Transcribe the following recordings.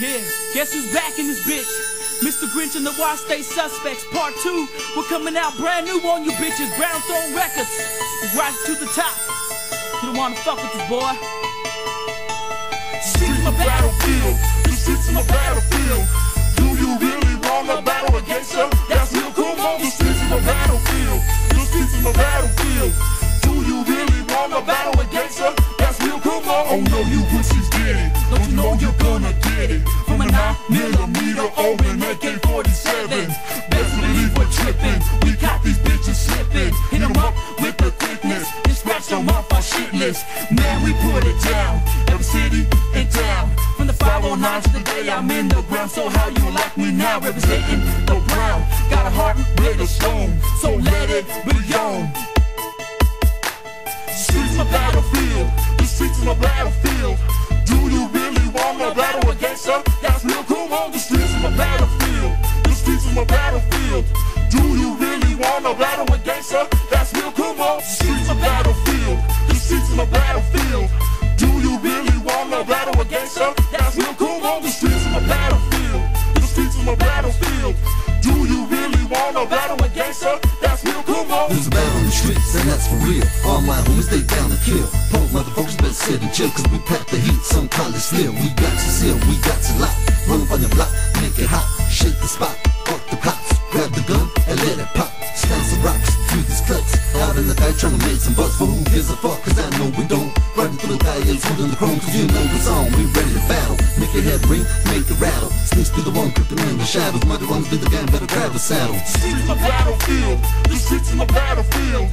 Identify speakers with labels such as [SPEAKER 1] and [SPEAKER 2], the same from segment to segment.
[SPEAKER 1] Yeah, guess who's back in this bitch? Mr. Grinch and the Wild State Suspects, Part 2. We're coming out brand new on you bitches. Brown Throne Records. It's rising to the top. You don't wanna fuck with this boy.
[SPEAKER 2] Streets my battlefield. The streets is my battlefield. Do you really wanna battle against her? That's real cool on the streets is my battlefield. The streets is my battlefield. Do you really wanna battle against her? That's real cool on. Oh no, you pussies get it. From a 9 millimeter or an AK-47. Best believe we're tripping. We got these bitches slipping. Hit 'em up with the quickness. And scratch them off our shit list. Man, we put it down. Every city and town. From the 509 to the day I'm in the ground. So how you like me now? Representing the brown. Got a heart made of stone. So let it be on. Streets my battlefield. The streets my battlefield. That's real cool on the streets is my battlefield. The streets is my battlefield. Do you really wanna battle against her? That's real cool on the streets my battlefield. The streets is my battlefield. Do you really wanna battle against her? That's real cool on the streets is my battlefield. The streets is my battlefield. Do you wanna battle against her? That's real cool on
[SPEAKER 3] There's a battle on the streets, and that's for real. All my homies, they down to kill. Punk motherfuckers better sit and chill, cause we pack the heat, some call it steel. We got to seal, we got to lock. Run up on the block, make it hot, shake the spot. Fuck the cops, grab the gun, and let it pop. Stand some rocks through these cuts. In the night, trying to make some buzz, but who gives a fuck? Cause I know we don't. Riding through the dials, holding the chrome, cause you know it's on. We ready to battle, make your head ring, make it rattle. Sneaks through the one, creeping in the shadows. Mother runs through the game, better grab a saddle.
[SPEAKER 2] streets is my battlefield. The streets is my battlefield.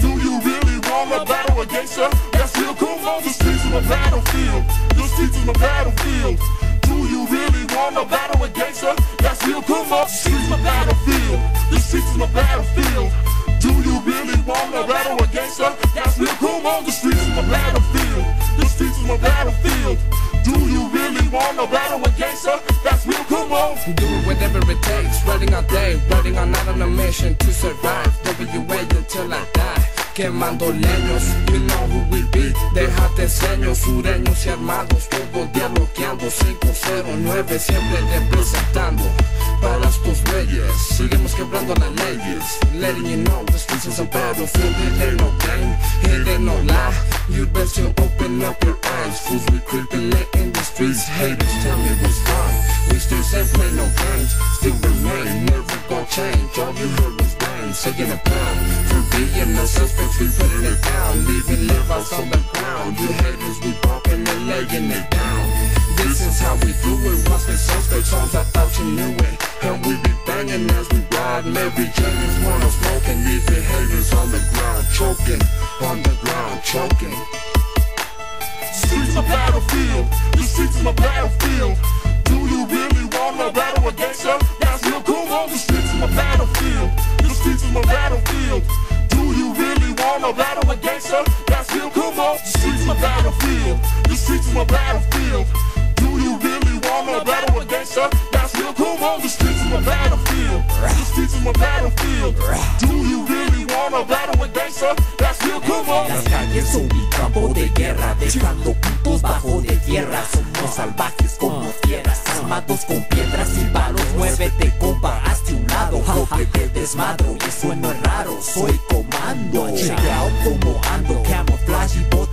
[SPEAKER 2] Do you really wanna battle against her? That's real cool on the streets is my battlefield. The streets is my battlefield. Do you really wanna battle against her? That's real cool on the streets my battlefield. The streets is my battlefield. Do wanna battle against her? That's real cool on the streets is my battlefield. The streets is my battlefield. Do you really wanna battle against her? That's real cool on.
[SPEAKER 4] Doing whatever it takes, riding all day, riding all night on a mission to survive. WA until I die. Quemando leños, you know who we be. Déjate seños, sureños y armados, todo el día bloqueando. 509 siempre representando para estos reyes. Seguimos quebrando las leyes. Letting you know streets is a battlefield. It ain't no game, it no lie. You better open up your eyes. Fools we creeping lit in the streets. Haters tell me what's wrong. We still say play no games. Still remain, never gon' change. All you heard was bang, saying a pound. For being no suspects, we putting it down. Leaving outs on the ground. You haters, we bumping and laying it down. This is how we do it. Once the suspect songs, I thought you knew it. And we be banging as we ride. Mary Jane is wanna smoke and leave haters on the ground, choking. On the ground, choking.
[SPEAKER 2] My battlefield. The streets is my battlefield. Do you really wanna battle against her? That's real cool on the streets is my battlefield. The streets is my battlefield. Do you really wanna battle against her? That's real cool on
[SPEAKER 5] Las calles son mi campo de guerra, dejando puntos bajo de tierra. Somos salvajes como fieras, armados con piedras y palos. Muévete, compa, hazte un lado. Lo que te desmadro y eso no es raro. Soy comando, chingao como ando, camouflage y botas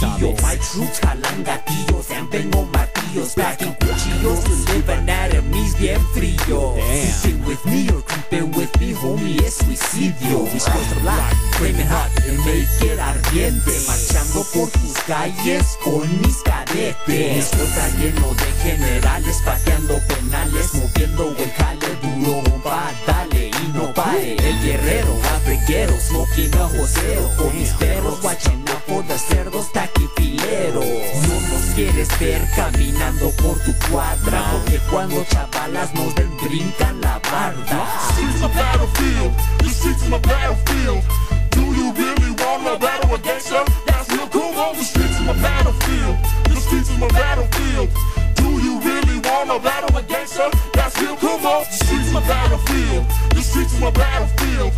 [SPEAKER 5] My troops jalan gatillos, and vengo martillos, packing cuchillos live enemies bien frío. Creeping with me or creeping with me, homie, es suicidio. Supposed to lie, flaming hot and make it ardiente. Marchando por tus calles con mis cadetes. Mi escolta lleno de generales, pateando penales, moviendo el jale duro, va, dale y no pare. El guerrero, abriguero, smoking a joseo. Con mis perros, watching the cerdos, taquifileros. No nos quieres ver caminando por tu cuadra, porque cuando chavalas nos den brincan la barda.
[SPEAKER 2] streets my battlefield. Streets is my battlefield. Do you really wanna battle against her? That's real cool on the streets is my battlefield. The streets is my battlefield. Do you really wanna battle against her? That's real cool on the streets is my battlefield. The streets is my battlefield.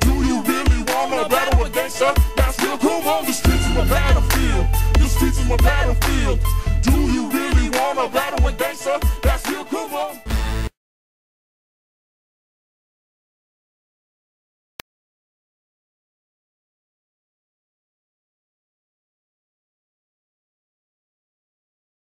[SPEAKER 2] Do you really wanna battle against her? That's real cool on the streets is my battlefield. The streets is my battlefield. Do you really wanna
[SPEAKER 4] battle with gangsta? That's come on.